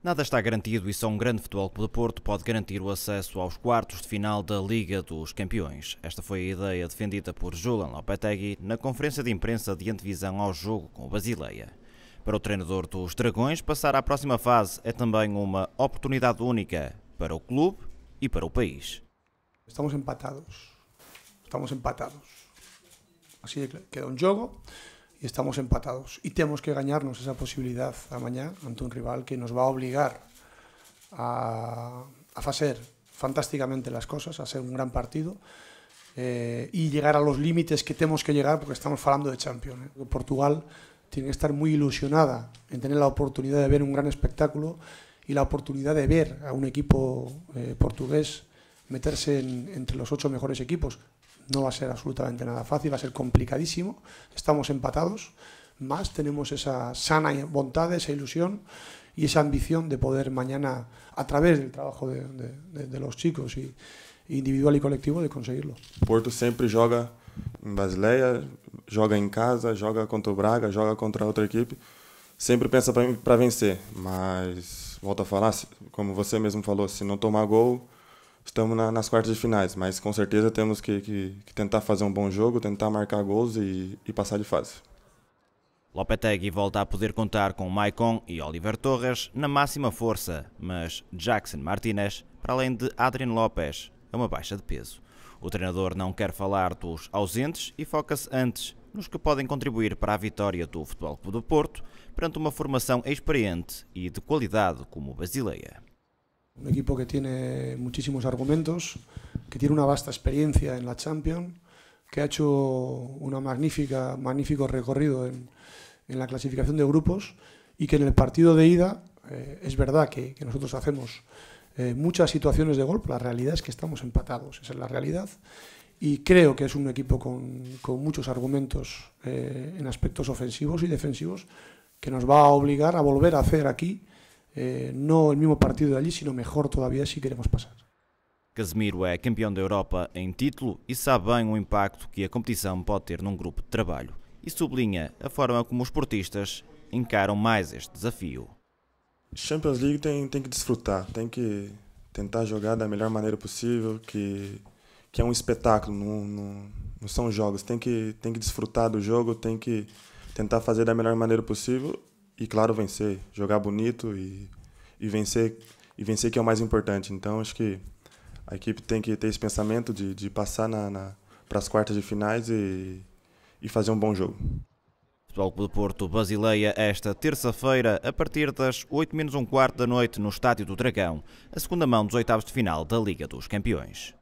Nada está garantido e só um grande futebol de Porto pode garantir o acesso aos quartos de final da Liga dos Campeões. Esta foi a ideia defendida por Julian Lopetegui na conferência de imprensa de antevisão ao jogo com o Basileia. Para o treinador dos Dragões, passar à próxima fase é também uma oportunidade única para o clube e para o país. Estamos empatados. Estamos empatados. Así queda un jogo y estamos empatados. Y tenemos que ganarnos esa posibilidad mañana ante un rival que nos va a obligar a, a hacer fantásticamente las cosas, a ser un gran partido eh, y llegar a los límites que tenemos que llegar porque estamos hablando de Champions. ¿eh? Portugal tiene que estar muy ilusionada en tener la oportunidad de ver un gran espectáculo y la oportunidad de ver a un equipo eh, portugués meterse en, entre los ocho mejores equipos. No va a ser absolutamente nada fácil, va a ser complicadísimo. Estamos empatados, más tenemos esa sana voluntad, esa ilusión y esa ambición de poder mañana, a través del trabajo de, de, de los chicos y individual y colectivo, de conseguirlo. Porto sempre joga em Basileia, joga em casa, joga contra Braga, joga contra outra equipe. Sempre pensa para vencer, mas volta a falar, como você mesmo falou, se não tomar gol, estamos na, nas quartas de finais, mas com certeza temos que, que, que tentar fazer um bom jogo, tentar marcar gols e, e passar de fase. Lopetegui volta a poder contar com Maicon e Oliver Torres na máxima força, mas Jackson Martinez, para além de Adrian Lopes, é uma baixa de peso. O treinador não quer falar dos ausentes e foca-se antes nos que podem contribuir para a vitória do Futebol Clube do Porto perante uma formação experiente e de qualidade como o Basileia. Un equipo que tiene muchísimos argumentos, que tiene una vasta experiencia en la Champions, que ha hecho un magnífico recorrido en, en, la clasificación de grupos y que en el partido de ida eh, es verdad que, que nosotros hacemos eh, muchas situaciones de gol, la realidad es que estamos empatados, esa es la realidad. Y creo que es un equipo con, con muchos argumentos eh, en aspectos ofensivos y defensivos que nos va a obligar a volver a hacer aquí eh, no el mismo partido de allí, sino mejor todavía si queremos pasar. Casemiro é campeão da Europa em título e sabe bem o impacto que a competição pode ter num grupo de trabalho e sublinha a forma como os portistas encaram mais este desafio. Champions League tem, tem que desfrutar, tem que tentar jogar da melhor maneira possível, que, que é um espetáculo, não, não, não são jogos. Tem que, tem que desfrutar do jogo, tem que tentar fazer da melhor maneira possível e claro vencer, jogar bonito e, e vencer e vencer que é o mais importante. Então acho que a equipe tem que ter esse pensamento de, de passar na, na para as quartas de finais e, e fazer um bom jogo. Futebol Clube Porto Basileia esta terça-feira a partir das 8 menos um quarto da noite no Estádio do Dragão, a segunda mão dos oitavos de final da Liga dos Campeões.